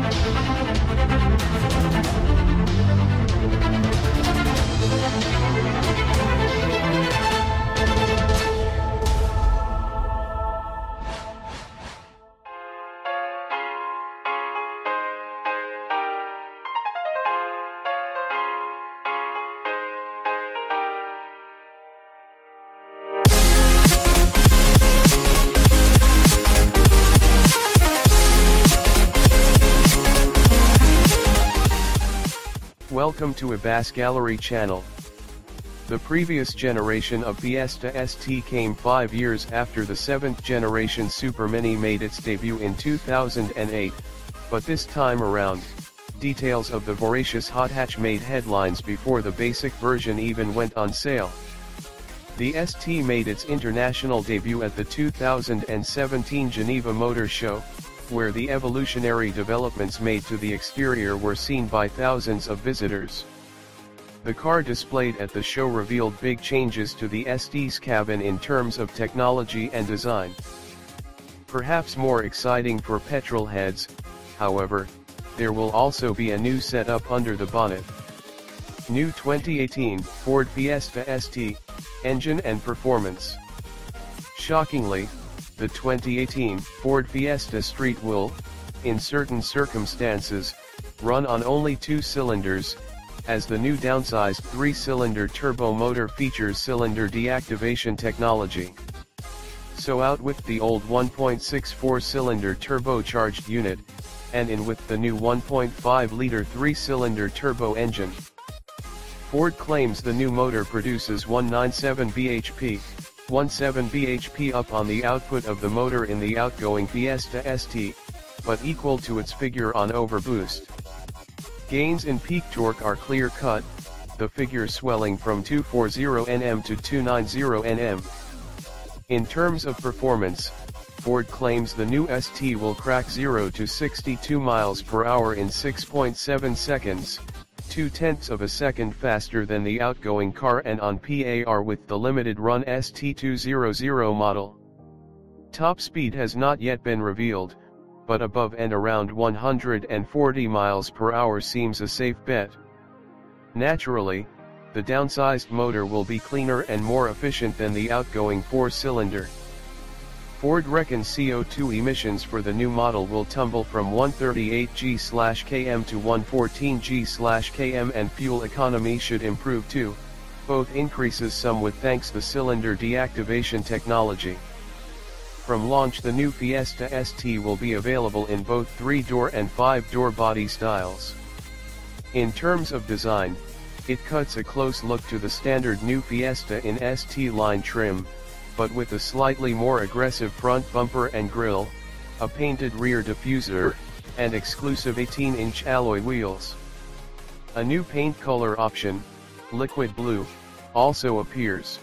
なるほど。Welcome to Abbas Gallery channel. The previous generation of Fiesta ST came 5 years after the 7th generation Super Mini made its debut in 2008, but this time around, details of the voracious hot hatch made headlines before the basic version even went on sale. The ST made its international debut at the 2017 Geneva Motor Show, where the evolutionary developments made to the exterior were seen by thousands of visitors. The car displayed at the show revealed big changes to the ST's cabin in terms of technology and design. Perhaps more exciting for petrol heads, however, there will also be a new setup under the bonnet. New 2018 Ford Fiesta ST, engine and performance. Shockingly, the 2018 Ford Fiesta Street will, in certain circumstances, run on only two cylinders, as the new downsized three-cylinder turbo motor features cylinder deactivation technology. So out with the old 1.64-cylinder turbocharged unit, and in with the new 1.5-liter three-cylinder turbo engine. Ford claims the new motor produces 197 bhp, 17 bhp up on the output of the motor in the outgoing Fiesta ST, but equal to its figure on overboost. Gains in peak torque are clear-cut, the figure swelling from 240 Nm to 290 Nm. In terms of performance, Ford claims the new ST will crack 0 to 62 miles per hour in 6.7 seconds, two-tenths of a second faster than the outgoing car and on PAR with the limited run ST200 model. Top speed has not yet been revealed, but above and around 140 miles per hour seems a safe bet. Naturally, the downsized motor will be cleaner and more efficient than the outgoing four-cylinder. Ford reckons CO2 emissions for the new model will tumble from 138 g/km to 114 g/km and fuel economy should improve too, both increases some with thanks the cylinder deactivation technology. From launch the new Fiesta ST will be available in both 3-door and 5-door body styles. In terms of design, it cuts a close look to the standard new Fiesta in ST line trim, but with a slightly more aggressive front bumper and grille, a painted rear diffuser, and exclusive 18-inch alloy wheels. A new paint color option, liquid blue, also appears.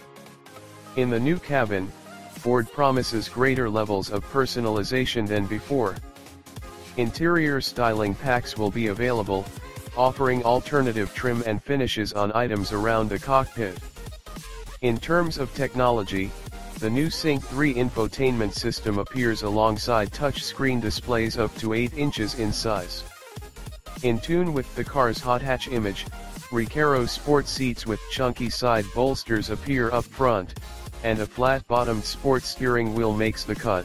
In the new cabin, Ford promises greater levels of personalization than before. Interior styling packs will be available, offering alternative trim and finishes on items around the cockpit. In terms of technology, the new Sync 3 infotainment system appears alongside touchscreen displays up to 8 inches in size. In tune with the car's hot hatch image, Recaro sport seats with chunky side bolsters appear up front, and a flat-bottomed sports steering wheel makes the cut.